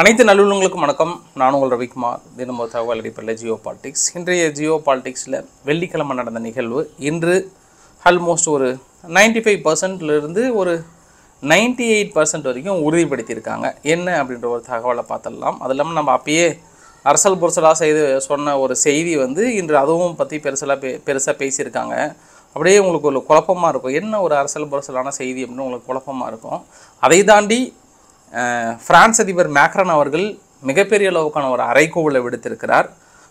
அனைத்து நல்லுள்ளங்களுக்கும் வணக்கம். நான் உங்கள் ரவிக்குமார். தினமோ தகவல் அடிப்படையில் ஜியோ பாலிடிக்ஸ். இன்றைய ஜியோ பாலிடிக்ஸில் வெள்ளிக்கிழமை நடந்த நிகழ்வு. இன்று ஆல்மோஸ்ட் ஒரு 95% ஃபைவ் பர்சன்ட்லேருந்து ஒரு 98% எயிட் பர்சன்ட் வரைக்கும் உறுதிப்படுத்தியிருக்காங்க. என்ன அப்படின்ற ஒரு தகவலை பார்த்துடலாம். அது இல்லாமல் நம்ம அப்பயே அரசல் புரசலாக செய்து சொன்ன ஒரு செய்தி வந்து இன்று அதுவும் பற்றி பெருசலாக பே பெருசாக பேசியிருக்காங்க. அப்படியே உங்களுக்கு ஒரு குழப்பமாக இருக்கும். என்ன ஒரு அரசல் புரசலான செய்தி அப்படின்னு உங்களுக்கு குழப்பமாக இருக்கும். அதை தாண்டி பிரான்ஸ் அதிபர் மேக்ரன் அவர்கள் மிகப்பெரிய அளவுக்கான ஒரு அறைகூவலை விடுத்திருக்கிறார்.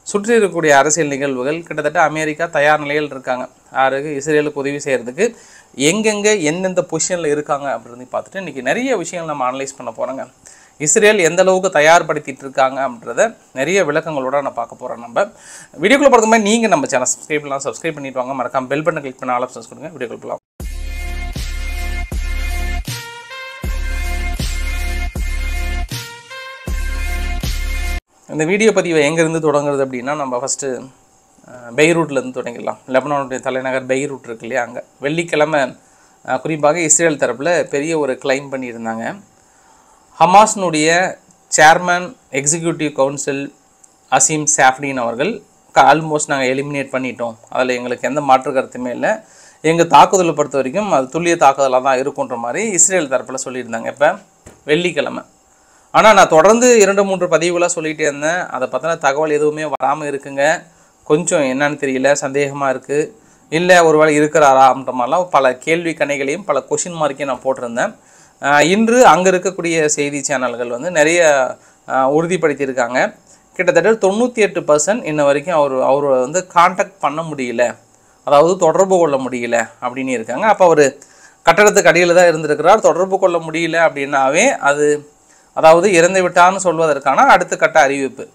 சுற்றி இருக்கக்கூடிய அரசியல் நிகழ்வுகள் கிட்டத்தட்ட அமெரிக்கா தயார் நிலையில் இருக்காங்க. யாருக்கு இஸ்ரேலுக்கு உதவி செய்கிறதுக்கு எங்கெங்கே எந்தெந்த பொசிஷனில் இருக்காங்க அப்படின்னு பார்த்துட்டு இன்றைக்கி நிறைய விஷயங்கள் நம்ம அனலைஸ் பண்ண போகிறோங்க இஸ்ரேல் எந்த அளவுக்கு தயார்படுத்திட்டு இருக்காங்க அப்படின்றத நிறைய விளக்கங்களோட நான் பார்க்க போகிறோம் நம்ம. வீடியோக்குள்ளே பார்க்கும்போது நீங்கள் நம்ம சேனல் சப்ஸ்கிரைப்லாம் சப்ஸ்கிரைப் பண்ணிட்டு வாங்க. மறக்காம பெல் பட்டன் கிளிக் பண்ண ஆல் ஆப்ஷன்ஸ் கொடுங்க. வீடியோக்குள்ள இந்த வீடியோ பதிவை எங்கேருந்து தொடங்குறது அப்படின்னா நம்ம ஃபஸ்ட்டு பெய்ரூட்லேருந்து தொடங்கிடலாம். லெபனானுடைய தலைநகர் பெய்ரூட் இருக்கு இல்லையா அங்கே. வெள்ளிக்கிழமை குறிப்பாக இஸ்ரேல் தரப்பில் பெரிய ஒரு கிளைம் பண்ணியிருந்தாங்க. ஹமாஸ்னுடைய சேர்மன் எக்ஸிக்யூட்டிவ் கவுன்சில் அசீம் சாஃப்டின் அவர்கள் ஆல்மோஸ்ட் நாங்கள் எலிமினேட் பண்ணிட்டோம். அதில் எங்களுக்கு எந்த மாற்று கருத்துமே இல்லை. எங்கள் தாக்குதலை பொறுத்த வரைக்கும் அது துல்லிய தாக்குதலாக தான் இருக்குன்ற மாதிரி இஸ்ரேல் தரப்பில் சொல்லியிருந்தாங்க. இப்போ வெள்ளிக்கிழமை. ஆனால் நான் தொடர்ந்து இரண்டு மூன்று பதிவுகளாக சொல்லிகிட்டே இருந்தேன். அதை பற்றின தகவல் எதுவுமே வராமல் இருக்குங்க. கொஞ்சம் என்னன்னு தெரியல சந்தேகமாக இருக்குது இல்லை ஒருவேளை இருக்கிறாரா அப்படின்ற மாதிரிலாம் பல கேள்வி கணைகளையும் பல கொஷின் மார்க்கையும் நான் போட்டிருந்தேன். இன்று அங்கே இருக்கக்கூடிய செய்தி சேனல்கள் வந்து நிறைய உறுதிப்படுத்தியிருக்காங்க. கிட்டத்தட்ட தொண்ணூற்றி எட்டு பர்சன்ட் இன்ன வரைக்கும் அவர் அவரை வந்து காண்டாக்ட் பண்ண முடியல. அதாவது தொடர்பு கொள்ள முடியல அப்படின்னு இருக்காங்க. அப்போ அவர் கட்டடத்துக்கு அடியில் தான் இருந்திருக்கிறார். தொடர்பு கொள்ள முடியல அப்படின்னாவே அது அதாவது இறந்து விட்டான்னு சொல்வதற்கான அடுத்த கட்ட அறிவிப்பு.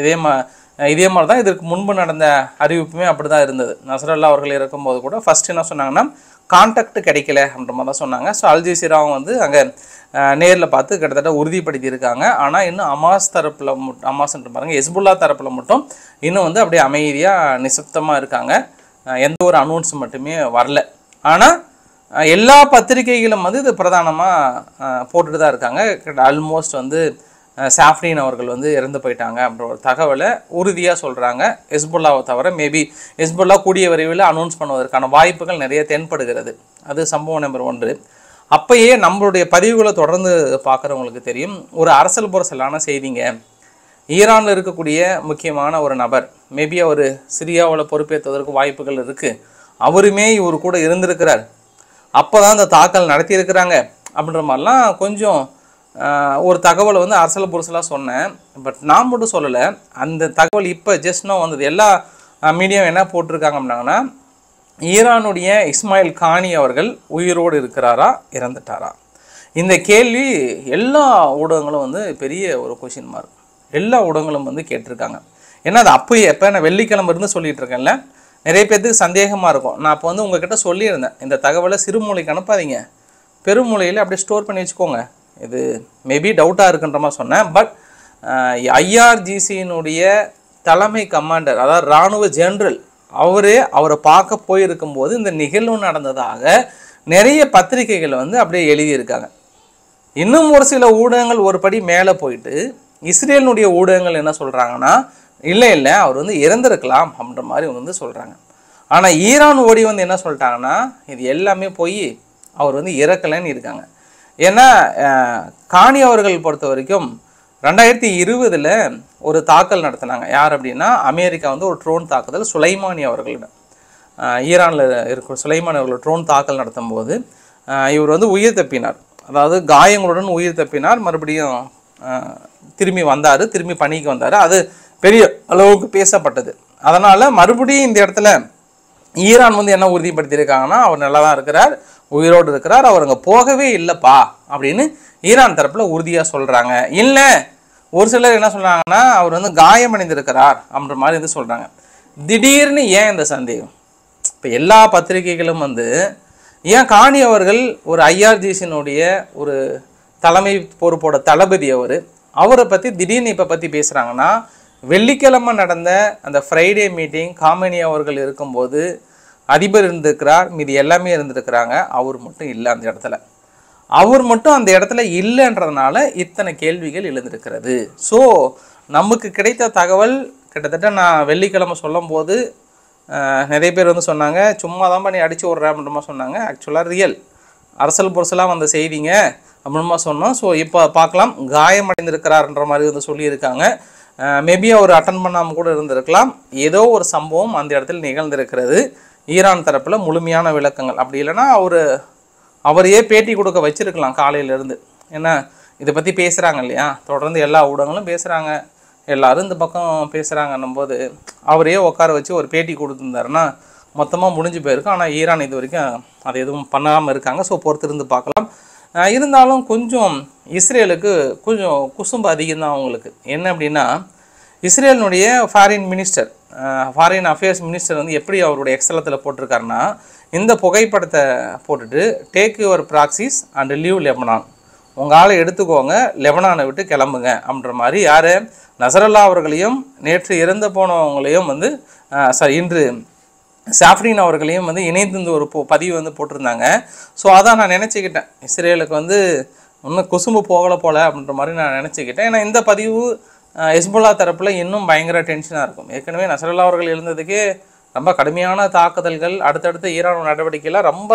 இதே மா இதே மாதிரி தான் இதற்கு முன்பு நடந்த அறிவிப்புமே அப்படி தான் இருந்தது. நசரல்லா அவர்கள் இருக்கும்போது கூட ஃபர்ஸ்ட் என்ன சொன்னாங்கன்னா கான்டாக்ட் கிடைக்கல அப்படின்ற மாதிரி தான் சொன்னாங்க ஸோ அல்ஜீசிராவும் வந்து அங்கே நேரில் பார்த்து கிட்டத்தட்ட உறுதிப்படுத்தியிருக்காங்க. ஆனால் இன்னும் அமாஸ் தரப்பில் மட்டும் அமாஸ்ன்ற பாருங்க எஸ்புல்லா தரப்பில் மட்டும் இன்னும் வந்து அப்படியே அமைதியாக நிசப்தமாக இருக்காங்க. எந்த ஒரு அனௌன்ஸ் மட்டுமே வரல. ஆனால் எல்லா பத்திரிகைகளும் வந்து இது பிரதானமாக போட்டுட்டு தான் இருக்காங்க. ஆல்மோஸ்ட் வந்து சாஃப்ரீன் சாஃப்ரின் அவர்கள் வந்து இறந்து போயிட்டாங்க அப்படின்ற ஒரு தகவலை உறுதியாக சொல்கிறாங்க ஹெஸ்புல்லாவை தவிர மேபி ஹெஸ்புல்லா கூடிய விரைவில் அனௌன்ஸ் பண்ணுவதற்கான வாய்ப்புகள் நிறைய தென்படுகிறது. அது சம்பவம் நம்பர் ஒன்று. அப்பயே நம்மளுடைய பதிவுகளை தொடர்ந்து பார்க்குறவங்களுக்கு தெரியும். ஒரு அரசல் புரசலான செய்திங்க. ஈரானில் இருக்கக்கூடிய முக்கியமான ஒரு நபர் மேபி அவர் சிரியாவில் பொறுப்பேற்றுவதற்கு வாய்ப்புகள் இருக்குது அவருமே இவர் கூட இருந்திருக்கிறார். அப்போ தான் அந்த தாக்கல் நடத்தியிருக்கிறாங்க அப்படின்ற மாதிரிலாம் கொஞ்சம் ஒரு தகவலை வந்து அரசல் புரசலாக சொன்னேன். பட் நான் மட்டும் சொல்லலை அந்த தகவல் இப்போ ஜஸ்ட் நான் வந்தது. எல்லா மீடியாவும் என்ன போட்டிருக்காங்க அப்படின்னாங்கன்னா ஈரானுடைய இஸ்மாயில் கானி அவர்கள் உயிரோடு இருக்கிறாரா இறந்துட்டாரா? இந்த கேள்வி எல்லா ஊடகங்களும் வந்து பெரிய ஒரு கொஷின் மார்க் எல்லா ஊடகங்களும் வந்து கேட்டிருக்காங்க. ஏன்னா அது அப்போயே எப்போ நான் வெள்ளிக்கிழமை இருந்து சொல்லிகிட்டு இருக்கேன்ல நிறைய பேர்த்துக்கு சந்தேகமாக இருக்கும். நான் அப்போ வந்து உங்ககிட்ட சொல்லியிருந்தேன். இந்த தகவலை சிறுமூலைக்கு அனுப்பாதீங்க. பெருமூலையில் அப்படியே ஸ்டோர் பண்ணி வச்சுக்கோங்க. இது மேபி டவுட்டாக இருக்குன்ற மாதிரி சொன்னேன். பட் ஐஆர்ஜிசியினுடைய தலைமை கமாண்டர் அதாவது இராணுவ ஜெனரல் அவரே அவரை பார்க்க போயிருக்கும்போது இந்த நிகழ்வு நடந்ததாக நிறைய பத்திரிகைகள் வந்து அப்படியே எழுதியிருக்காங்க. இன்னும் ஒரு சில ஊடகங்கள் ஒரு படி மேலே போயிட்டு இஸ்ரேலினுடைய ஊடகங்கள் என்ன சொல்கிறாங்கன்னா இல்லை இல்லை அவர் வந்து இறந்திருக்கலாம் அப்படின்ற மாதிரி வந்து சொல்கிறாங்க ஆனால் ஈரான் ஓடி வந்து என்ன சொல்லிட்டாங்கன்னா இது எல்லாமே போய் அவர் வந்து இறக்கலைன்னு இருக்காங்க. ஏன்னா காணி அவர்கள் பொறுத்த வரைக்கும் ரெண்டாயிரத்தி இருபதில் ஒரு தாக்கல் நடத்தினாங்க. யார் அப்படின்னா அமெரிக்கா வந்து ஒரு ட்ரோன் தாக்குதல் சுலைமானி அவர்களிடம் ஈரானில் இருக்கிற சுலைமான் அவர்கள் ட்ரோன் தாக்கல் நடத்தும் போது இவர் வந்து உயிர் தப்பினார். அதாவது காயங்களுடன் உயிர் தப்பினார். மறுபடியும் திரும்பி வந்தார். திரும்பி பணிக்கு வந்தார். அது பெரிய அளவுக்கு பேசப்பட்டது. அதனால் மறுபடியும் இந்த இடத்துல ஈரான் வந்து என்ன உறுதிப்படுத்தியிருக்காங்கன்னா அவர் நல்லா தான் இருக்கிறார் உயிரோடு இருக்கிறார் அவர் அங்கே போகவே இல்லைப்பா அப்படின்னு ஈரான் தரப்பில் உறுதியாக சொல்கிறாங்க இல்லை ஒரு சிலர் என்ன சொல்கிறாங்கன்னா அவர் வந்து காயமடைந்திருக்கிறார் அப்படின்ற மாதிரி வந்து சொல்கிறாங்க திடீர்னு ஏன் இந்த சந்தேகம்? இப்போ எல்லா பத்திரிகைகளும் வந்து ஏன் காணி அவர்கள் ஒரு ஐஆர்ஜிசினுடைய ஒரு தலைமை பொறுப்போட தளபதி அவர் அவரை பற்றி திடீர்னு இப்போ பற்றி பேசுகிறாங்கன்னா வெள்ளிக்கிழமை நடந்த அந்த ஃப்ரைடே மீட்டிங் காமினி அவர்கள் இருக்கும்போது அதிபர் இருந்திருக்கிறார் மீதி எல்லாமே இருந்திருக்கிறாங்க. அவர் மட்டும் இல்லை அந்த இடத்துல. அவர் மட்டும் அந்த இடத்துல இல்லைன்றதுனால இத்தனை கேள்விகள் எழுந்திருக்கிறது. ஸோ நமக்கு கிடைத்த தகவல் கிட்டத்தட்ட நான் வெள்ளிக்கிழமை சொல்லும்போது போது நிறைய பேர் வந்து சொன்னாங்க சும்மா தான் பண்ணி அடிச்சு விட்றேன் அப்படின்ற சொன்னாங்க. ஆக்சுவலாக ரியல் அரசல் பொருசலாக வந்த செய்திங்க அப்படின்மா சொன்னோம். ஸோ இப்போ பார்க்கலாம். காயமடைந்திருக்கிறார்ன்ற மாதிரி வந்து சொல்லியிருக்காங்க. மேபி அவர் அட்டன் பண்ணாமல் கூட இருந்திருக்கலாம். ஏதோ ஒரு சம்பவம் அந்த இடத்துல நிகழ்ந்திருக்கிறது. ஈரான் தரப்பில் முழுமையான விளக்கங்கள். அப்படி இல்லைன்னா அவர் அவரையே பேட்டி கொடுக்க வச்சுருக்கலாம் காலையிலேருந்து. ஏன்னா இதை பற்றி பேசுகிறாங்க இல்லையா? தொடர்ந்து எல்லா ஊடகங்களும் பேசுகிறாங்க எல்லோரும் இந்த பக்கம் பேசுகிறாங்கன்னும் போது அவரையே உட்கார வச்சு ஒரு பேட்டி கொடுத்துருந்தாருன்னா மொத்தமாக முடிஞ்சு போயிருக்கும் ஆனால் ஈரான் இது வரைக்கும் அதை எதுவும் பண்ணாமல் இருக்காங்க. ஸோ பொறுத்திருந்து பார்க்கலாம். இருந்தாலும் கொஞ்சம் இஸ்ரேலுக்கு கொஞ்சம் குசும்பு அதிகம் தான் அவங்களுக்கு. என்ன அப்படின்னா இஸ்ரேலினுடைய foreign minister foreign affairs minister வந்து எப்படி அவருடைய எக்ஸலத்தில் போட்டிருக்காருன்னா இந்த புகைப்படத்தை போட்டுட்டு take your proxies and leave Lebanon உங்கள் ஆளை எடுத்துக்கோங்க லெபனானை விட்டு கிளம்புங்க அப்படின்ற மாதிரி யார்? நசரல்லா அவர்களையும் நேற்று இறந்து போனவங்களையும் வந்து சாரி இன்று சாஃப்ரின் அவர்களையும் வந்து இணைந்து ஒரு பதிவு வந்து போட்டிருந்தாங்க. ஸோ அதான் நான் நினச்சிக்கிட்டேன். இஸ்ரேலுக்கு வந்து இன்னும் குசும்பு போகலை போல அப்படின்ற மாதிரி நான் நினச்சிக்கிட்டேன். ஏன்னா இந்த பதிவு ஹெஸ்புல்லா தரப்பில் இன்னும் பயங்கர டென்ஷனாக இருக்கும். ஏற்கனவே நசரல்லா அவர்கள் எழுந்ததுக்கே ரொம்ப கடுமையான தாக்குதல்கள் அடுத்தடுத்த ஈரான் நடவடிக்கையெல்லாம் ரொம்ப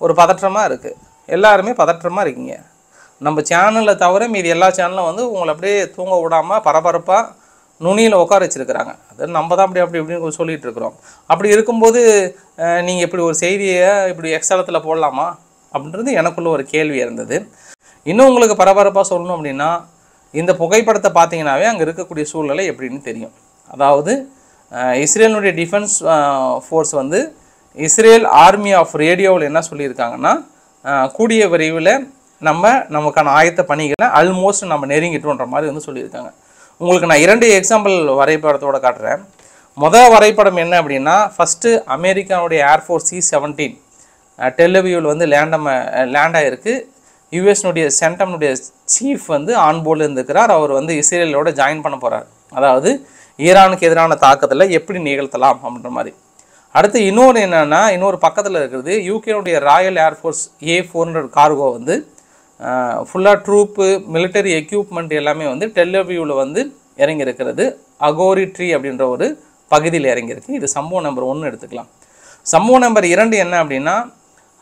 ஒரு பதற்றமாக இருக்குது எல்லாருமே பதற்றமாக இருக்கீங்க. நம்ம சேனலில் தவிர மீதி எல்லா சேனலும் வந்து உங்களை அப்படியே தூங்க விடாமல் பரபரப்பாக நுனியில் உட்கார வச்சிருக்கிறாங்க. அது நம்ம தான் அப்படி அப்படி இப்படின்னு சொல்லிகிட்டு இருக்கிறோம். அப்படி இருக்கும்போது நீங்கள் இப்படி ஒரு செய்தியை இப்படி எக்ஸலத்தில் போடலாமா? அப்படின்றது எனக்குள்ள ஒரு கேள்வி இருந்தது. இன்னும் உங்களுக்கு பரபரப்பாக சொல்லணும் அப்படின்னா இந்த புகைப்படத்தை பார்த்தீங்கன்னாவே அங்கே இருக்கக்கூடிய சூழ்நிலை எப்படின்னு தெரியும். அதாவது இஸ்ரேலுடைய இஸ்ரேலினுடைய டிஃபென்ஸ் ஃபோர்ஸ் வந்து இஸ்ரேல் ஆர்மி ஆஃப் ரேடியோவில் என்ன சொல்லியிருக்காங்கன்னா கூடிய விரைவில் நம்ம நமக்கான ஆயத்த பணிகளை ஆல்மோஸ்ட் நம்ம நெருங்கிட்டோன்ற மாதிரி வந்து சொல்லியிருக்காங்க. உங்களுக்கு நான் இரண்டு எக்ஸாம்பிள் வரைபடத்தோடு காட்டுறேன். மொதல் வரைபடம் என்ன அப்படின்னா ஃபஸ்ட்டு அமெரிக்காவுடைய ஏர்ஃபோர்ஸ் சி செவன்டீன் டெல்லவியூவில் வந்து லேண்டம் லேண்ட் ஆகிருக்கு யூஎஸ்னுடைய சென்டம்னுடைய சீஃப் வந்து ஆன்போர்டில் இருந்துக்கிறார் அவர் வந்து இஸ்ரேலோட ஜாயின் பண்ண போகிறார் அதாவது ஈரானுக்கு எதிரான தாக்கத்தில் எப்படி நிகழ்த்தலாம் அப்படின்ற மாதிரி. அடுத்து இன்னொன்று என்னென்னா இன்னொரு பக்கத்தில் இருக்கிறது யூகேனுடைய Royal Air Force A four hundred cargo வந்து ஃபுல்லாக ட்ரூப்பு மிலிட்டரி எக்யூப்மெண்ட் எல்லாமே வந்து டெல்லவியூவில் வந்து இறங்கியிருக்கிறது. அகோரி ட்ரீ அப்படின்ற ஒரு பகுதியில் இறங்கியிருக்கு. இது சம்பவம் நம்பர் ஒன்று எடுத்துக்கலாம். சம்பவம் நம்பர் இரண்டு என்ன அப்படின்னா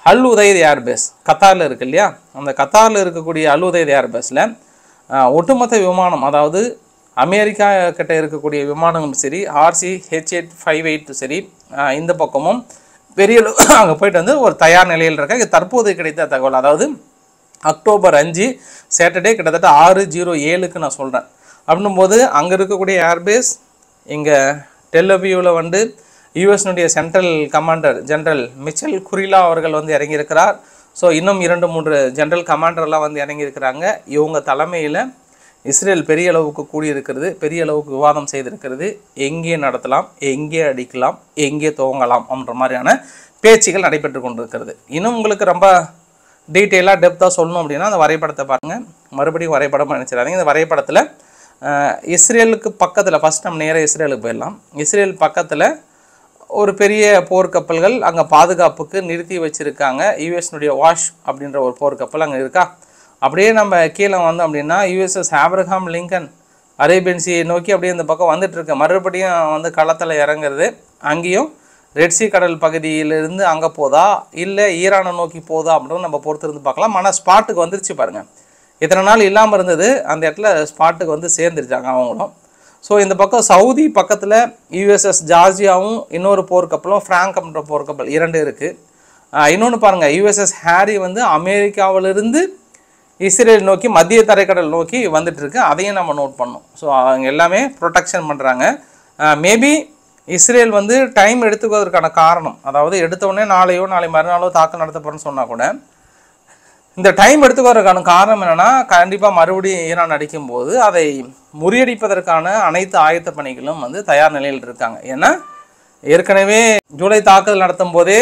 அல் உதயத் ஏர்பேஸ் கத்தாரில் இருக்கு இல்லையா? அந்த கத்தாரில் இருக்கக்கூடிய அல் உதயத் ஏர்பேஸில் ஒட்டுமொத்த விமானம் அதாவது அமெரிக்கா கிட்ட இருக்கக்கூடிய விமானங்களும் சரி ஆர்சி ஹெச் எயிட் ஃபைவ் எயிட்டும் சரி இந்த பக்கமும் பெரிய அங்கே போயிட்டு வந்து ஒரு தயார் நிலையில் இருக்க இது தற்போது கிடைத்த தகவல் அதாவது அக்டோபர் அஞ்சு சாட்டர்டே கிட்டத்தட்ட ஆறு ஜீரோ ஏழுக்கு நான் சொல்கிறேன் அப்படின்னும்போது அங்கே இருக்கக்கூடிய ஏர்பேஸ் இங்கே டெல்லவியூவில் வந்து யூஎஸ்னுடைய central commander general Michael Kurilla அவர்கள் வந்து இறங்கியிருக்கிறார். ஸோ இன்னும் இரண்டு மூன்று ஜென்ரல் கமாண்டர்லாம் வந்து இறங்கியிருக்கிறாங்க. இவங்க தலைமையில் இஸ்ரேல் பெரிய அளவுக்கு கூடியிருக்கிறது பெரிய அளவுக்கு விவாதம் செய்திருக்கிறது. எங்கே நடத்தலாம் எங்கே அடிக்கலாம் எங்கே துவங்கலாம் அப்படின்ற மாதிரியான பேச்சுகள் நடைபெற்று கொண்டிருக்கிறது. இன்னும் உங்களுக்கு ரொம்ப டீட்டெயிலாக டெப்த்தாக சொல்லணும் அப்படின்னா அந்த வரைபடத்தை பாருங்கள் மறுபடியும் வரைபடம் நினச்சிடாதீங்க இந்த வரைபடத்தில் இஸ்ரேலுக்கு பக்கத்தில் ஃபஸ்ட் நம்ம நேராக இஸ்ரேலுக்கு போயிடலாம். இஸ்ரேல் பக்கத்தில் ஒரு பெரிய போர்க்கப்பல்கள் அங்கே பாதுகாப்புக்கு நிறுத்தி வச்சுருக்காங்க. யூஎஸ்னுடைய வாஷ் அப்படின்ற ஒரு போர்க்கப்பல் அங்கே இருக்கா? அப்படியே நம்ம கீழே வந்தோம் அப்படின்னா யூஎஸ்எஸ் ஆப்ரஹாம் லிங்கன் அரேபியன்சியை நோக்கி அப்படியே இந்த பக்கம் வந்துட்டுருக்கு மறுபடியும் வந்து களத்தில் இறங்குறது. அங்கேயும் ரெட்சி கடல் பகுதியிலிருந்து அங்கே போதா? இல்லை ஈரானை நோக்கி போதா அப்படின்னு நம்ம பொறுத்திருந்து பார்க்கலாம். ஆனால் ஸ்பாட்டுக்கு வந்துருச்சு பாருங்கள் இத்தனை நாள் இல்லாமல் இருந்தது. அந்த இடத்துல ஸ்பாட்டுக்கு வந்து சேர்ந்துருச்சாங்க அவங்களும். ஸோ இந்த பக்கம் சவுதி பக்கத்தில் யூஎஸ்எஸ் ஜார்ஜியாவும் இன்னொரு போர்க்கப்பலும் ஃப்ராங்க் அப்படின்ற போர்க்கப்பல் இரண்டு இருக்குது இன்னொன்று பாருங்கள் யூஎஸ்எஸ் ஹாரி வந்து அமெரிக்காவிலிருந்து இஸ்ரேல் நோக்கி மத்திய தரைக்கடல் நோக்கி வந்துட்டு இருக்கு. அதையும் நம்ம நோட் பண்ணோம் ஸோ அவங்க எல்லாமே ப்ரொடெக்ஷன் பண்ணுறாங்க மேபி இஸ்ரேல் வந்து டைம் எடுத்துக்குவதற்கான காரணம். அதாவது எடுத்தவுடனே நாளையோ நாளை மறுநாளோ தாக்கல் நடத்தப்படுறேன்னு சொன்னால் கூட இந்த டைம் எடுத்துக்கிறதுக்கான காரணம் என்னன்னா கண்டிப்பாக மறுபடியும் ஈரான் அடிக்கும்போது அதை முறியடிப்பதற்கான அனைத்து ஆயத்த பணிகளும் வந்து தயார் நிலையில் இருக்காங்க. ஏன்னா ஏற்கனவே ஜூலை தாக்குதல் நடத்தும் போதே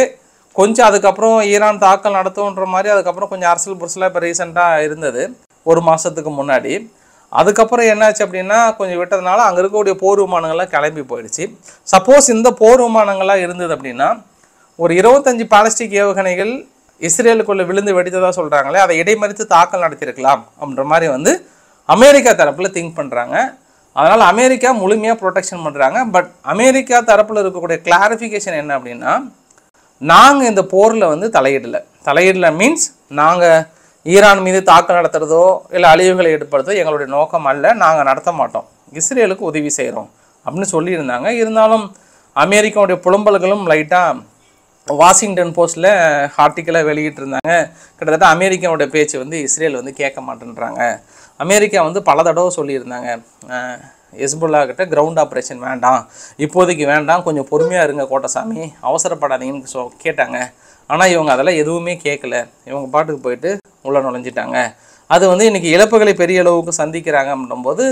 கொஞ்சம் அதுக்கப்புறம் ஈரான் தாக்கல் நடத்தும்ன்ற மாதிரி அதுக்கப்புறம் கொஞ்சம் அரசியல் புரசலாக இப்போ ரீசெண்டாக இருந்தது. ஒரு மாதத்துக்கு முன்னாடி. அதுக்கப்புறம் என்னாச்சு அப்படின்னா கொஞ்சம் விட்டதுனால அங்கே இருக்கக்கூடிய போர் விமானங்கள்லாம் கிளம்பி போயிடுச்சு. சப்போஸ் இந்த போர் விமானங்கள்லாம் இருந்தது அப்படின்னா ஒரு இருபத்தஞ்சு பாலஸ்டிக் ஏவுகணைகள் இஸ்ரேலுக்குள்ளே விழுந்து வெடித்ததாக சொல்கிறாங்களே அதை இடைமறித்து தாக்கல் நடத்தியிருக்கலாம் அப்படின்ற மாதிரி வந்து அமெரிக்கா தரப்பில் திங்க் பண்ணுறாங்க அதனால் அமெரிக்கா முழுமையாக ப்ரொடெக்ஷன் பண்ணுறாங்க பட் அமெரிக்கா தரப்பில் இருக்கக்கூடிய கிளாரிஃபிகேஷன் என்ன அப்படின்னா நாங்கள் இந்த போரில் வந்து தலையிடலை. தலையிடலை மீன்ஸ் நாங்கள் ஈரான் மீது தாக்கம் நடத்துறதோ இல்லை அழிவுகளை ஏற்படுத்தோ எங்களுடைய நோக்கம் அல்ல. நாங்கள் நடத்த மாட்டோம். இஸ்ரேலுக்கு உதவி செய்கிறோம் அப்படின்னு சொல்லியிருந்தாங்க. இருந்தாலும் அமெரிக்காவுடைய புலம்பல்களும் லைட்டாக வாஷிங்டன் போஸ்ட்டில் ஆர்டிக்கலை வெளியிட்டிருந்தாங்க. கிட்டத்தட்ட அமெரிக்காவோட பேச்சு வந்து இஸ்ரேல் வந்து கேட்க மாட்டேன்றாங்க. அமெரிக்கா வந்து பல தடவை சொல்லியிருந்தாங்க. எஸ்புல்லா கிட்ட கிரவுண்ட் ஆப்ரேஷன் வேண்டாம். இப்போதைக்கு வேண்டாம். கொஞ்சம் பொறுமையாக இருங்க கோட்டசாமி. அவசரப்படாதீங்கன்னு சொ கேட்டாங்க. ஆனால் இவங்க அதெல்லாம் எதுவுமே கேட்கல. இவங்க பாட்டுக்கு போயிட்டு உள்ளே நுழைஞ்சிட்டாங்க. அது வந்து இன்றைக்கி இழப்புகளை பெரிய அளவுக்கு சந்திக்கிறாங்க அப்படின்னும்போது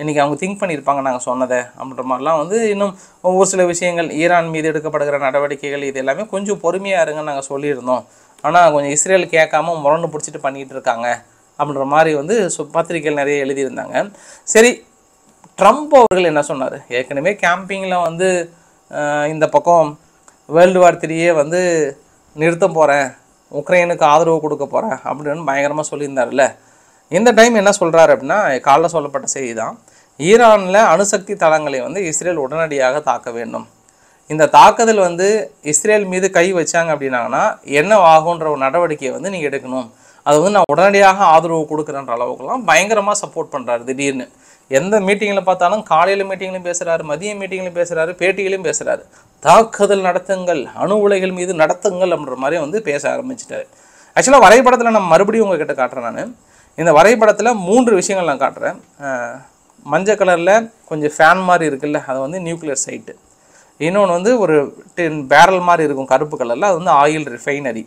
இன்றைக்கி அவங்க திங்க் பண்ணியிருப்பாங்க நாங்கள் சொன்னதை அப்படின்ற மாதிரிலாம் வந்து இன்னும் ஒரு சில விஷயங்கள் ஈரான் மீது எடுக்கப்படுகிற நடவடிக்கைகள் இது எல்லாமே கொஞ்சம் பொறுமையாக இருங்கன்னு நாங்கள் சொல்லியிருந்தோம். ஆனால் கொஞ்சம் இஸ்ரேல் கேட்காம முரண்டு பிடிச்சிட்டு பண்ணிகிட்டு இருக்காங்க அப்படின்ற மாதிரி வந்து சு பத்திரிகைகள் நிறைய எழுதியிருந்தாங்க. சரி ட்ரம்ப் அவர்கள் என்ன சொன்னார்? ஏற்கனவே கேம்பிங்கில் வந்து இந்த பக்கம் வேர்ல்டு வார் த்ரீயே வந்து நிறுத்த போகிறேன் உக்ரைனுக்கு ஆதரவு கொடுக்க போகிறேன் அப்படின்னு பயங்கரமாக சொல்லியிருந்தார்ல இந்த டைம் என்ன சொல்கிறாரு அப்படின்னா காலைல சொல்லப்பட்ட செய்தி தான் ஈரானில் அணுசக்தி தளங்களை வந்து இஸ்ரேல் உடனடியாக தாக்க வேண்டும். இந்த தாக்குதல் வந்து இஸ்ரேல் மீது கை வச்சாங்க அப்படின்னாங்கன்னா என்ன ஆகுன்ற ஒரு நடவடிக்கையை வந்து நீங்கள் எடுக்கணும். அது வந்து நான் உடனடியாக ஆதரவு கொடுக்குறேன்ற அளவுக்குலாம் பயங்கரமாக சப்போர்ட் பண்ணுறாரு திடீர்னு. எந்த மீட்டிங்கில் பார்த்தாலும் காலையில் மீட்டிங்லையும் பேசுகிறாரு மதிய மீட்டிங்லையும் பேசுகிறாரு பேட்டியிலையும் பேசுகிறாரு தாக்குதல் நடத்துங்கள் அணு உலைகள் மீது நடத்துங்கள் அப்படின்ற மாதிரி வந்து பேச ஆரம்பிச்சிட்டாரு. ஆக்சுவலாக வரைபடத்தில் நான் மறுபடியும் உங்ககிட்ட காட்டுறேன் நான். இந்த வரைபடத்தில் மூன்று விஷயங்கள் நான் காட்டுறேன். மஞ்சள் கலரில் கொஞ்சம் ஃபேன் மாதிரி இருக்குல்ல அது வந்து நியூக்ளியர் சைட்டு இன்னொன்று வந்து ஒரு டென் பேரல் மாதிரி இருக்கும் கருப்பு கலரில் அது வந்து ஆயில் ரிஃபைனரி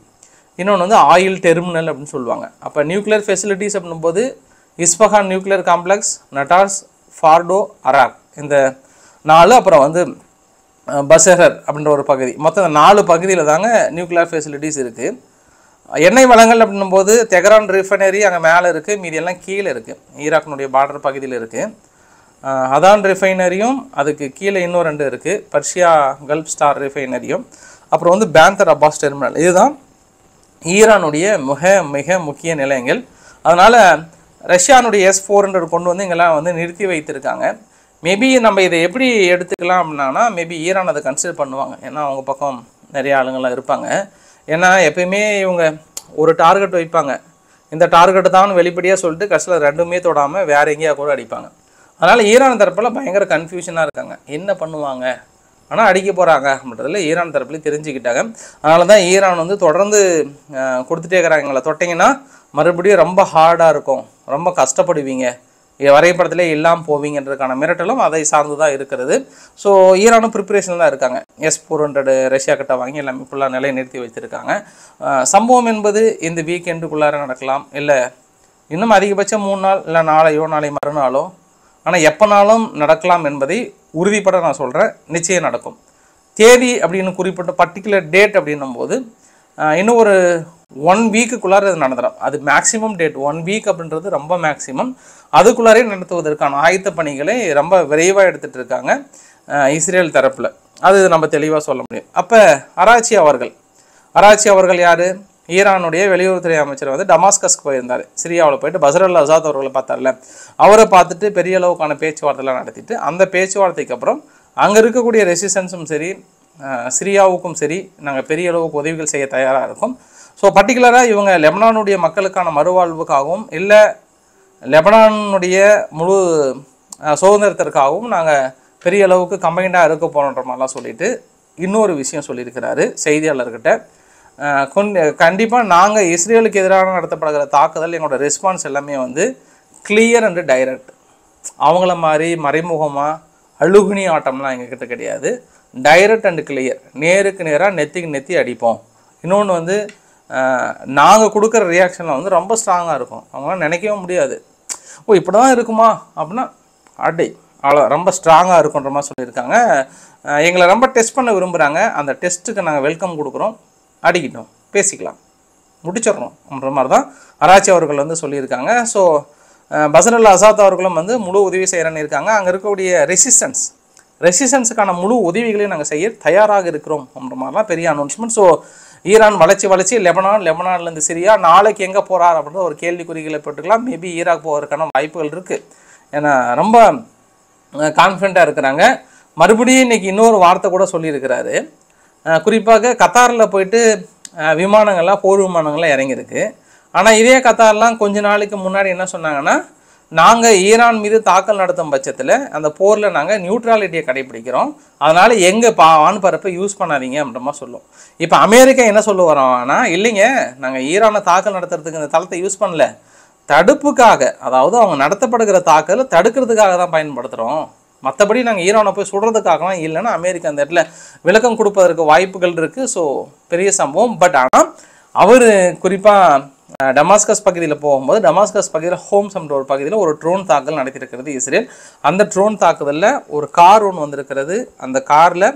இன்னொன்று வந்து ஆயில் டெர்மினல் அப்படின்னு சொல்லுவாங்க. அப்போ நியூக்ளியர் ஃபெசிலிட்டிஸ் அப்படின்னும்போது Isfahan nuclear complex Natanz Fordow Arak இந்த நாலு அப்புறம் வந்து பசஹர் அப்படின்ற ஒரு பகுதி. மொத்தம் நாலு பகுதியில் தாங்க நியூக்ளியர் ஃபெசிலிட்டிஸ் இருக்குது எண்ணெய் வளங்கள் அப்படின்னும்போது தெஹரான் ரிஃபைனரி அங்கே மேலே இருக்குது மீதி எல்லாம் கீழே இருக்குது ஈராக்கினுடைய பார்டர் பகுதியில் இருக்குது அதான் ரிஃபைனரியும் அதுக்கு கீழே இன்னும் ரெண்டு இருக்குது பர்ஷியா கல்ஃப் ஸ்டார் ரிஃபைனரியும் அப்புறம் வந்து பேந்தர் அப்பாஸ் டெர்மினல் இதுதான் ஈரானுடைய மிக மிக முக்கிய நிலையங்கள். அதனால் ரஷ்யானுடைய எஸ் ஃபோர் ஹண்ட்ரட் கொண்டு வந்து இங்கெல்லாம் வந்து நிறுத்தி வைத்திருக்காங்க. மேபி நம்ம இதை எப்படி எடுத்துக்கலாம் அப்படின்னா மேபி ஈரான் அதை கன்சிடர் பண்ணுவாங்க. ஏன்னா அவங்க பக்கம் நிறைய ஆளுங்கள்லாம் இருப்பாங்க. ஏன்னா எப்பயுமே இவங்க ஒரு டார்கெட் வைப்பாங்க. இந்த டார்கெட்டு தான் வெளிப்படையாக சொல்லிட்டு கடைசியில் ரெண்டுமே தொடாமல் வேற எங்கேயா கூட அடிப்பாங்க. அதனால் ஈரான் தரப்பில் பயங்கர கன்ஃபியூஷனாக இருக்காங்க. என்ன பண்ணுவாங்க? ஆனால் அடிக்க போகிறாங்க அப்படின்றதுல ஈரான் தரப்புலேயும் தெரிஞ்சுக்கிட்டாங்க. அதனால தான் ஈரான் வந்து தொடர்ந்து கொடுத்துட்டே இருக்கிறாங்க. எங்களை தொட்டிங்கன்னா மறுபடியும் ரொம்ப ஹார்டாக இருக்கும். ரொம்ப கஷ்டப்படுவீங்க. வரைபடத்திலே எல்லாம் போவீங்கன்றதுக்கான மிரட்டலும் அதை சார்ந்து தான் இருக்கிறது. ஸோ ஈரானும் ப்ரிப்பரேஷன் தான் இருக்காங்க. எஸ் ஃபோர் ஹண்ட்ரடு ரஷ்யா கிட்ட வாங்கி எல்லாமே ஃபுல்லாக நிலை நிறுத்தி வைத்திருக்காங்க. சம்பவம் என்பது இந்த வீக்கெண்டுக்குள்ளார நடக்கலாம். இல்லை இன்னும் அதிகபட்சம் மூணு நாள் இல்லை நாளையோ நாளை மறுநாளோ. ஆனால் எப்போனாலும் நடக்கலாம் என்பதை உறுதிப்பட நான் சொல்கிறேன் நிச்சயம் நடக்கும். தேதி அப்படின்னு குறிப்பிட்ட பர்டிகுலர் டேட் அப்படின்னும் போது இன்னும் ஒரு ஒன் வீக்குக்குள்ளார இது நடந்துடும் அது மேக்ஸிமம் டேட் ஒன் வீக் அப்படின்றது ரொம்ப மேக்ஸிமம் அதுக்குள்ளாரே நடத்துவதற்கான ஆயத்த பணிகளை ரொம்ப விரைவாக எடுத்துகிட்டு இருக்காங்க இஸ்ரேல் தரப்பில். அது நம்ம தெளிவாக சொல்ல முடியும். அப்போ அராச்சி அவர்கள். அராச்சி அவர்கள் யார்? ஈரானுடைய வெளியுறவுத்துறை அமைச்சர் வந்து டமாஸ்கஸ்க்கு போயிருந்தார். சிரியாவில் போயிட்டு பசரல் அசாத் அவர்களை பார்த்தார்ல. அவரை பார்த்துட்டு பெரிய அளவுக்கான பேச்சுவார்த்தைலாம் நடத்திட்டு அந்த பேச்சுவார்த்தைக்கு அப்புறம் அங்கே இருக்கக்கூடிய ரெசிஸ்டன்ஸும் சரி சிரியாவுக்கும் சரி நாங்கள் பெரிய அளவுக்கு உதவிகள் செய்ய தயாராக இருக்கோம். ஸோ பர்டிகுலராக இவங்க லெபனானுடைய மக்களுக்கான மறுவாழ்வுக்காகவும் இல்லை லெபனானுடைய முழு சுதந்திரத்திற்காகவும் நாங்கள் பெரிய அளவுக்கு கம்பைண்டாக இருக்க போகிறோன்ற மாதிரிலாம் சொல்லிட்டு இன்னொரு விஷயம் சொல்லியிருக்கிறாரு செய்தியாளர்கிட்ட. கண்டிப்பாக நாங்கள் இஸ்ரேலுக்கு எதிராக நடத்தப்படுகிற தாக்குதல் எங்களோட ரெஸ்பான்ஸ் எல்லாமே வந்து கிளியர் அண்டு டைரக்ட் அவங்கள மாதிரி மறைமுகமாக அழுகுனி ஆட்டம்லாம் எங்ககிட்ட கிடையாது. டைரக்ட் அண்ட் கிளியர் நேருக்கு நேராக நெத்திக்கு நெத்தி அடிப்போம். இன்னொன்று வந்து நாங்கள் கொடுக்குற ரியாக்ஷனில் வந்து ரொம்ப ஸ்ட்ராங்காக இருக்கும். அவங்களாம் நினைக்கவே முடியாது. ஓ இப்படி தான் இருக்குமா? அப்படின்னா அடை அவ்வளோ ரொம்ப ஸ்ட்ராங்காக இருக்குன்ற மாதிரி சொல்லியிருக்காங்க. எங்களை ரொம்ப டெஸ்ட் பண்ண விரும்புகிறாங்க அந்த டெஸ்ட்டுக்கு நாங்கள் வெல்கம் கொடுக்குறோம். அடிக்கிட்டோம். பேசிக்கலாம். முடிச்சிடணும் அப்படின்ற மாதிரி தான் அராச்சி அவர்கள் வந்து சொல்லியிருக்காங்க. ஸோ பசரல் அசாத் அவர்களும் வந்து முழு உதவி செய்கிறேன்னு இருக்காங்க. அங்கே இருக்கக்கூடிய ரெசிஸ்டன்ஸ் ரெசிஸ்டன்ஸுக்கான முழு உதவிகளையும் நாங்கள் செய்ய தயாராக இருக்கிறோம் அப்படின்ற மாதிரிலாம் பெரிய அனௌன்ஸ்மெண்ட் ஸோ ஈரான் வளர்ச்சி வளர்ச்சி லெபனான் லெபனான்லேருந்து சிரியா நாளைக்கு எங்கே போகிறார் அப்படின்ற ஒரு கேள்விக்குறிகளை போட்டுக்கலாம் மேபி ஈராக் போவதற்கான வாய்ப்புகள் இருக்குது ஏன்னா ரொம்ப கான்ஃபிடண்ட்டாக இருக்கிறாங்க. மறுபடியும் இன்னைக்கு இன்னொரு வார்த்தை கூட சொல்லியிருக்கிறாரு. குறிப்பாக கத்தாரில் போயிட்டு விமானங்கள்லாம் போர் விமானங்கள்லாம் இறங்கியிருக்கு. ஆனால் இதே கத்தார்லாம் கொஞ்ச நாளைக்கு முன்னாடி என்ன சொன்னாங்கன்னா நாங்கள் ஈரான் மீது தாக்கல் நடத்தும் பட்சத்தில் அந்த போரில் நாங்கள் நியூட்ராலிட்டியை கடைபிடிக்கிறோம். அதனால் எங்கள் பா வான்பரப்பை யூஸ் பண்ணாதீங்க அப்படின்ற மாதிரி சொல்லும். இப்போ அமெரிக்கா என்ன சொல்ல வரோம்னா இல்லைங்க நாங்கள் ஈரானை தாக்கல் நடத்துறதுக்கு இந்த தளத்தை யூஸ் பண்ணல. தடுப்புக்காக அதாவது அவங்க நடத்தப்படுகிற தாக்கலை தடுக்கிறதுக்காக தான் பயன்படுத்துகிறோம் மற்றபடி நாங்கள் ஈரானை போய் சுடுறதுக்காகலாம் இல்லைன்னா அமெரிக்கா அந்த இடத்துல விளக்கம் கொடுப்பதற்கு வாய்ப்புகள் இருக்குது ஸோ பெரிய சம்பவம். பட் ஆனால் அவர் குறிப்பாக டமாஸ்கஸ் பகுதியில் போகும்போது டமாஸ்கஸ் பகுதியில் ஹோம்ஸ் என்ற ஒரு பகுதியில் ஒரு ட்ரோன் தாக்குதல் நடத்தியிருக்கிறது இஸ்ரேல். அந்த ட்ரோன் தாக்குதலில் ஒரு கார் ஒன்று வந்திருக்கிறது. அந்த காரில்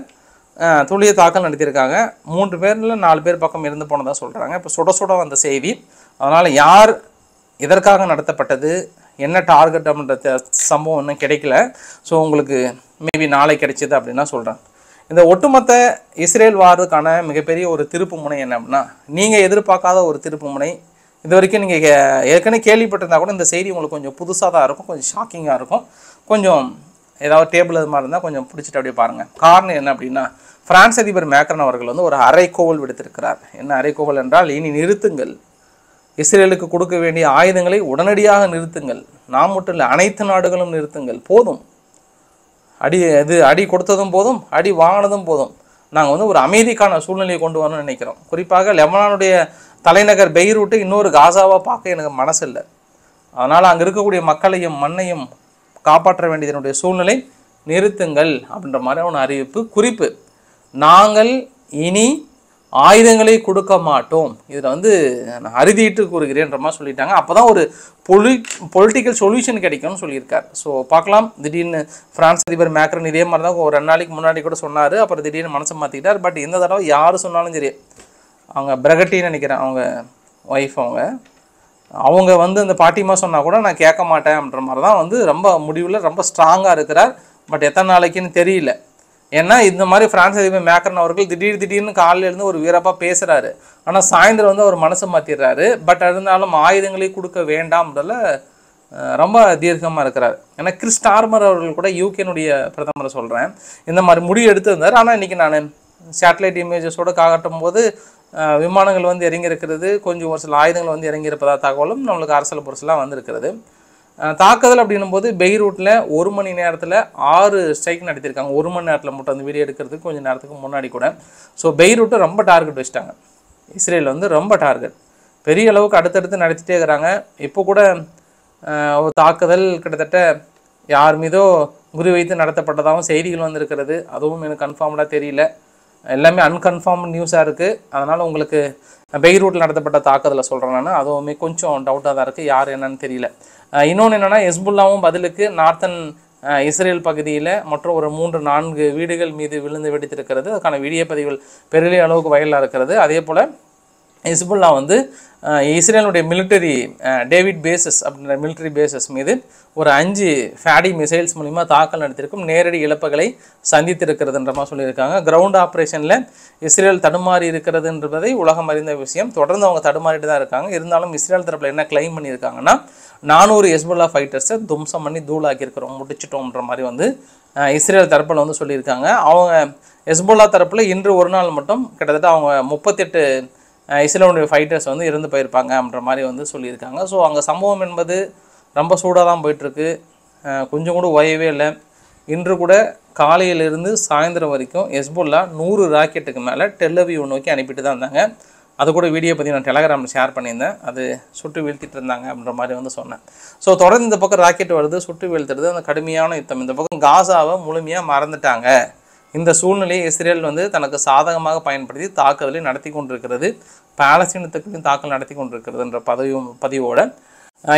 துளிய தாக்கல் நடத்தியிருக்காங்க. மூன்று பேரில் நாலு பேர் பக்கம் இருந்து போனதாக சொல்கிறாங்க இப்போ சுட சுட வந்த செய்தி. அதனால் யார் எதற்காக நடத்தப்பட்டது? என்ன டார்கெட் அப்படின்ற சம்பவம் இன்னும் கிடைக்கல. ஸோ உங்களுக்கு மேபி நாளை கிடைச்சிது அப்படின்னா சொல்கிறேன் இந்த ஒட்டுமொத்த இஸ்ரேல் வாருக்கான மிகப்பெரிய ஒரு திருப்பு முனை என்ன அப்படின்னா நீங்கள் எதிர்பார்க்காத ஒரு திருப்பு முனை இது வரைக்கும் நீங்கள் ஏற்கனவே கேள்விப்பட்டிருந்தா கூட இந்த செய்தி உங்களுக்கு கொஞ்சம் புதுசாக தான் இருக்கும் கொஞ்சம் ஷாக்கிங்காக இருக்கும். கொஞ்சம் ஏதாவது டேபிள் அது மாதிரி இருந்தால் கொஞ்சம் பிடிச்சிட்டு அப்படியே பாருங்கள் காரணம் என்ன அப்படின்னா பிரான்ஸ் அதிபர் மேக்ரன் அவர்கள் வந்து ஒரு அரைக்கோவல் விடுத்திருக்கிறார். என்ன அரைக்கோவல் என்றால் இனி நிறுத்துங்கள். இஸ்ரேலுக்கு கொடுக்க வேண்டிய ஆயுதங்களை உடனடியாக நிறுத்துங்கள். நாம் மட்டும் இல்லை அனைத்து நாடுகளும் நிறுத்துங்கள். போதும். அடி இது அடி கொடுத்ததும் போதும் அடி வாங்கினதும் போதும். நாங்கள் வந்து ஒரு அமைதிக்கான சூழ்நிலையை கொண்டு வரணும்னு நினைக்கிறோம். குறிப்பாக லெபனானுடைய தலைநகர் பெய்ரூட்டு இன்னொரு காசாவாக பார்க்க எனக்கு மனசு இல்லை அதனால் அங்கே இருக்கக்கூடிய மக்களையும் மண்ணையும் காப்பாற்ற வேண்டியதனுடைய சூழ்நிலை நிறுத்துங்கள் அப்படின்ற மாதிரியான அறிவிப்பு. குறிப்பு நாங்கள் இனி ஆயுதங்களை கொடுக்க மாட்டோம். இதில் வந்து நான் அறுதிட்டு கூறுகிறேன்ற மாதிரி சொல்லிட்டாங்க. அப்போ தான் ஒரு பொலி பொலிட்டிக்கல் சொல்யூஷன் கிடைக்கும்னு சொல்லியிருக்கார். ஸோ பார்க்கலாம். திடீர்னு ஃப்ரான்ஸ் அதிபர் மேக்ரன் இதே மாதிரி தான் ஒரு ரெண்டு நாளைக்கு முன்னாடி கூட சொன்னார். அப்புறம் திடீர்னு மனசை மாற்றிக்கிட்டார் பட் இந்த தடவை யார் சொன்னாலும் சரி அவங்க பிரகட்டின்னு நினைக்கிறேன் அவங்க ஒய்ஃப் அவங்க. அவங்க வந்து அந்த பாட்டிமா சொன்னால் கூட நான் கேட்க மாட்டேன் அப்படின்ற மாதிரி தான் வந்து ரொம்ப முடிவில் ரொம்ப ஸ்ட்ராங்காக இருக்கிறார். பட் எத்தனை நாளைக்குன்னு தெரியல. ஏன்னா இந்த மாதிரி ஃப்ரான்ஸ் அதிபர் மேக்கரன் அவர்கள் திடீர் திடீர்னு காலையில இருந்து ஒரு வீரப்பாக பேசுகிறாரு ஆனால் சாயந்தரம் வந்து அவர் மனசு மாற்றிடுறாரு பட் இருந்தாலும் ஆயுதங்களையும் கொடுக்க வேண்டாம்ன்றதுல ரொம்ப தீர்க்கமாக இருக்கிறார். ஏன்னா கிறிஸ் டார்மர் அவர்கள் கூட யூகேனுடைய பிரதமரை சொல்கிறேன் இந்த மாதிரி முடிவு எடுத்திருந்தார். ஆனால் இன்றைக்கி நான் சேட்டலைட் இமேஜஸோட காட்டும் போது விமானங்கள் வந்து இறங்கியிருக்கிறது. கொஞ்சம் ஒரு சில ஆயுதங்கள் வந்து இறங்கி தகவலும் நம்மளுக்கு அரசியல் பொருட்களாக வந்திருக்கிறது. தாக்குதல் அப்படின்னும் போது பெய்ரூட்டில் ஒரு மணி நேரத்தில் ஆறு ஸ்ட்ரைக் நடத்தியிருக்காங்க. ஒரு மணி நேரத்தில் மட்டும் அந்த வீடியோ எடுக்கிறதுக்கு கொஞ்சம் நேரத்துக்கு முன்னாடி கூட. ஸோ பெய்ரூட்டை ரொம்ப டார்கெட் வச்சுட்டாங்க. இஸ்ரேல் வந்து ரொம்ப டார்கெட் பெரிய அளவுக்கு அடுத்தடுத்து நடத்திட்டே இருக்கிறாங்க. இப்போ கூட ஒரு தாக்குதல் கிட்டத்தட்ட யார் மீதோ குறி வைத்து நடத்தப்பட்டதாகவும் செய்திகள் வந்திருக்கிறது. அதுவும் எனக்கு கன்ஃபார்ம்டாக தெரியல. எல்லாமே அன்கன்ஃபார்ம் நியூஸாக இருக்குது அதனால் உங்களுக்கு பெய்ரூட்டில் நடத்தப்பட்ட தாக்குதலை சொல்கிறேன் நான். அதுவுமே கொஞ்சம் டவுட்டாக தான் இருக்குது யார் என்னன்னு தெரியல. இன்னொன்று என்னென்னா ஹெஸ்புல்லாவும் பதிலுக்கு நார்த்தன் இஸ்ரேல் பகுதியில் மற்றும் ஒரு மூன்று நான்கு வீடுகள் மீது விழுந்து வெடித்திருக்கிறது. அதுக்கான வீடியோ பதிவுகள் பெரிய அளவுக்கு வயலாக இருக்கிறது. அதே போல் ஹிஸ்புல்லா வந்து இஸ்ரேலுடைய மிலிட்டரி டேவிட் பேசஸ் அப்படின்ற மிலிட்டரி பேசஸ் மீது ஒரு அஞ்சு ஃபேடி மிசைல்ஸ் மூலிமா தாக்கல் நடத்தியிருக்கும். நேரடி இழப்புகளை சந்தித்திருக்கிறதுன்ற மாதிரி சொல்லியிருக்காங்க. கிரவுண்ட் ஆப்ரேஷனில் இஸ்ரேல் தடுமாறி இருக்கிறதுன்றதை உலகம் அறிந்த விஷயம். தொடர்ந்து அவங்க தடுமாறிட்டு தான் இருக்காங்க. இருந்தாலும் இஸ்ரேல் தரப்பில் என்ன கிளைம் பண்ணியிருக்காங்கன்னா நானூறு எஸ்புல்லா ஃபைட்டர்ஸை தும்சம் பண்ணி தூளாக்கியிருக்கிறோம் முடிச்சிட்டோம்ன்ற மாதிரி வந்து இஸ்ரேல் தரப்பில் வந்து சொல்லியிருக்காங்க. அவங்க எஸ்புல்லா தரப்பில் இன்று ஒரு நாள் மட்டும் கிட்டத்தட்ட அவங்க முப்பத்தெட்டு இஸ்ரேலுடைய ஃபைட்டர்ஸ் வந்து இறந்து போயிருப்பாங்க அப்படின்ற மாதிரி வந்து சொல்லியிருக்காங்க. ஸோ அங்கே சம்பவம் என்பது ரொம்ப சூடாக தான் போயிட்டுருக்கு. கொஞ்சம் கூட ஓயவே இல்லை. இன்று கூட காலையிலிருந்து சாயந்தரம் வரைக்கும் எஸ்புல்லா நூறு ராக்கெட்டுக்கு மேலே டெல்லவியூ நோக்கி அனுப்பிட்டு தான் இருந்தாங்க. அது கூட வீடியோ பற்றி நான் டெலகிராமில் ஷேர் பண்ணியிருந்தேன். அது சுட்டு வீழ்த்திட்டு இருந்தாங்க அப்படின்ற மாதிரி வந்து சொன்னேன். ஸோ தொடர்ந்து இந்த பக்கம் ராக்கெட் வருது சுட்டு வீழ்த்துறது அந்த கடுமையான யுத்தம். இந்த பக்கம் காசாவை முழுமையாக மறந்துட்டாங்க. இந்த சூழ்நிலையை இஸ்ரேல் வந்து தனக்கு சாதகமாக பயன்படுத்தி தாக்குதலை நடத்தி கொண்டிருக்கிறது. பாலஸ்தீனத்துக்கு தாக்கல் நடத்தி கொண்டிருக்கிறதுன்ற பதவியும் பதிவோட.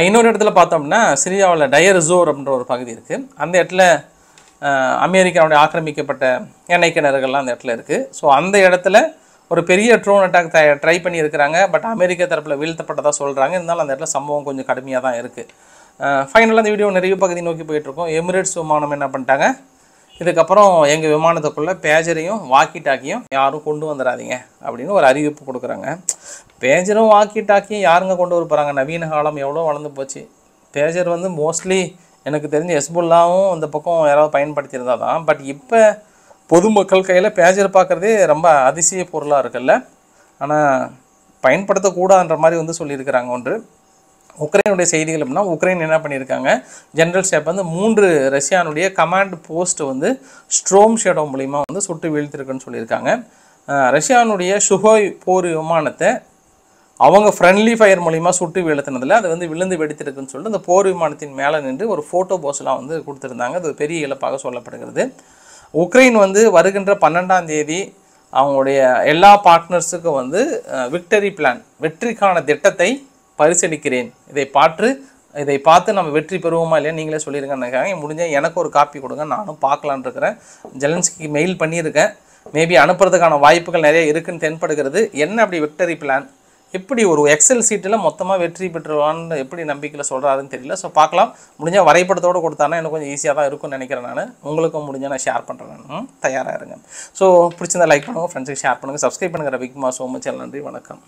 இன்னொரு இடத்துல பார்த்தோம்னா சிரியாவில் டயர் ஜோர் அப்படின்ற ஒரு பகுதி இருக்குது அந்த இடத்துல அமெரிக்காவுடைய ஆக்கிரமிக்கப்பட்ட எண்ணெய் கிணறுகள்லாம் அந்த இடத்துல இருக்குது ஸோ அந்த இடத்துல ஒரு பெரிய ட்ரோன் அட்டாக் ட்ரை பண்ணியிருக்கிறாங்க. பட் அமெரிக்க தரப்பில் வீழ்த்தப்பட்டதாக சொல்கிறாங்க இருந்தாலும் அந்த இடத்துல சம்பவம் கொஞ்சம் கடுமையாக தான் இருக்குது ஃபைனலாக அந்த வீடியோ நிறைய பகுதி நோக்கி போயிட்டுருக்கோம் எமிரேட்ஸ் விமானம் என்ன பண்ணிட்டாங்க? இதுக்கப்புறம் எங்கள் விமானத்துக்குள்ளே பேஜரையும் வாக்கி டாக்கியும் யாரும் கொண்டு வந்துடாதீங்க அப்படின்னு ஒரு அறிவிப்பு கொடுக்குறாங்க. பேஜரும் வாக்கி டாக்கியும் யாருங்க கொண்டு வர போகிறாங்க நவீன காலம் எவ்வளோ வளர்ந்து போச்சு. பேஜர் வந்து மோஸ்ட்லி எனக்கு தெரிஞ்ச எஸ்புல்லாவும் இந்த பக்கம் யாராவது பயன்படுத்தியிருந்தா தான். பட் இப்போ பொதுமக்கள் கையில் பேஜர் பார்க்குறதே ரொம்ப அதிசய பொருளாக இருக்குல்ல. ஆனால் பயன்படுத்தக்கூடாதுன்ற மாதிரி வந்து சொல்லியிருக்கிறாங்க ஒன்று. உக்ரைனுடைய செய்திகள் அப்படின்னா உக்ரைன் என்ன பண்ணியிருக்காங்க? ஜென்ரல் ஸ்டேப் வந்து மூன்று ரஷ்யானுடைய கமாண்ட் போஸ்ட் வந்து ஸ்ட்ரோம் ஷேடோ மூலிமா வந்து சுட்டு வீழ்த்திருக்குன்னு சொல்லியிருக்காங்க. ரஷ்யானுடைய சுகோய் போர் விமானத்தை அவங்க ஃப்ரெண்ட்லி ஃபயர் மூலிமா சுட்டு வீழ்த்தினதில் அது வந்து விழுந்து வெடித்திருக்குன்னு சொல்லிட்டு அந்த போர் விமானத்தின் மேலே நின்று ஒரு ஃபோட்டோ போஸ்லாம் வந்து கொடுத்துருந்தாங்க. அது பெரிய இழப்பாக சொல்லப்படுகிறது. உக்ரைன் வந்து வருகின்ற பன்னெண்டாம் தேதி அவங்களுடைய எல்லா பார்ட்னர்ஸுக்கும் வந்து விக்டரி பிளான் வெற்றிக்கான திட்டத்தை பரிசீலிக்கிறேன். இதை பார்த்து இதை பார்த்து நம்ம வெற்றி பெறுவோமா இல்லையா? நீங்களே சொல்லியிருக்கேன்னு முடிஞ்சால் எனக்கு ஒரு காப்பி கொடுங்க. நானும் பார்க்கலான்னு இருக்கிறேன். ஜெலன்ஸ்கிக்கு மெயில் பண்ணியிருக்கேன். மேபி அனுப்புறதுக்கான வாய்ப்புகள் நிறைய இருக்குன்னு தென்படுகிறது. என்ன அப்படி விக்டரி பிளான் எப்படி ஒரு எக்ஸல் சீட்டில் மொத்தமாக வெற்றி பெற்றுவான்னு எப்படி நம்பிக்கையில் சொல்கிறாருன்னு தெரியல. ஸோ பார்க்கலாம். முடிஞ்சால் வரைபடத்தோடு கொடுத்தானா எனக்கு கொஞ்சம் ஈஸியாக தான் இருக்கும்னு நினைக்கிறேன் நான். உங்களுக்கும் முடிஞ்சால் நான் ஷேர் பண்ணுறேன் நான் தயாராக இருங்க. ஸோ பிடிச்சிருந்தா லைக் பண்ணுங்கள் ஃப்ரெண்ட்ஸுக்கு ஷேர் பண்ணுங்கள் சப்ஸ்கிரைப் பண்ணுங்கள் ரவிக்குமார் சோ மச் நன்றி. வணக்கம்.